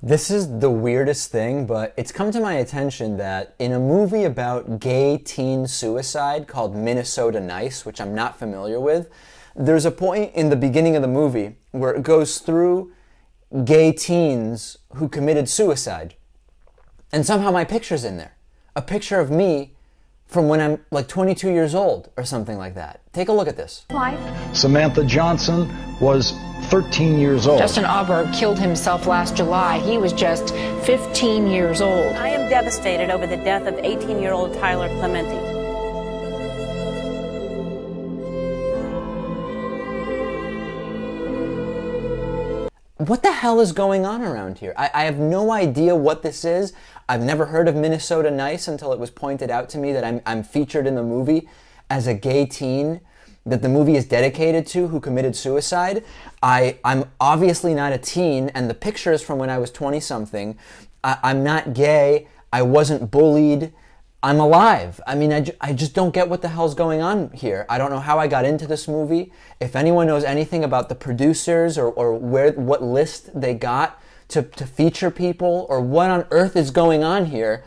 This is the weirdest thing, but it's come to my attention that in a movie about gay teen suicide called Minnesota Nice, which I'm not familiar with, there's a point in the beginning of the movie where it goes through gay teens who committed suicide. And somehow my picture's in there. A picture of me from when I'm like 22 years old or something like that. Take a look at this. Samantha Johnson was 13 years old. Justin Aaberg killed himself last July. He was just 15 years old. I am devastated over the death of 18 year old Tyler Clementi. What the hell is going on around here? I, I, have no idea what this is. I've never heard of Minnesota Nice until it was pointed out to me that I'm, I'm featured in the movie as a gay teen that the movie is dedicated to who committed suicide. I, I'm obviously not a teen, and the picture is from when I was 20 something. I'm not gay. I wasn't bullied. I'm alive. I mean, I, ju I just don't get what the hell's going on here. I don't know how I got into this movie. If anyone knows anything about the producers or, or where what list they got to, to feature people or what on earth is going on here,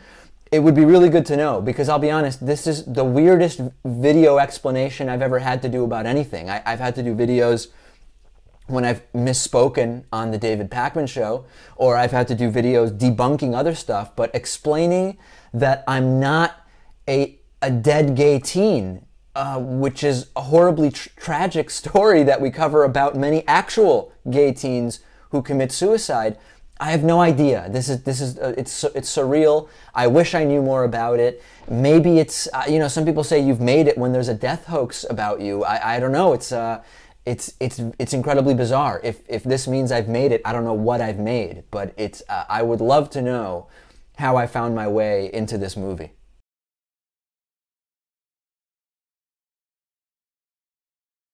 it would be really good to know because I'll be honest, this is the weirdest video explanation I've ever had to do about anything. I, I've had to do videos when I've misspoken on the David Pakman show, or I've had to do videos debunking other stuff, but explaining that I'm not a, a dead gay teen, uh, which is a horribly tr tragic story that we cover about many actual gay teens who commit suicide. I have no idea. This is this is uh, it's it's surreal. I wish I knew more about it. Maybe it's uh, you know some people say you've made it when there's a death hoax about you. I, I don't know. It's uh it's it's it's incredibly bizarre. If if this means I've made it, I don't know what I've made, but it's uh, I would love to know how I found my way into this movie.